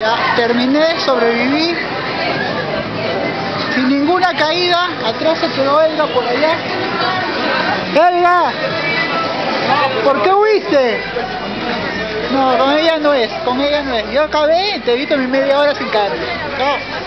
Ya terminé, sobreviví. Sin ninguna caída. Atrás se quedó Elga por allá. ¡Elga! ¿Por qué huiste? No, con ella no es, con ella no es. Yo acabé, te he visto mi media hora sin caer. No.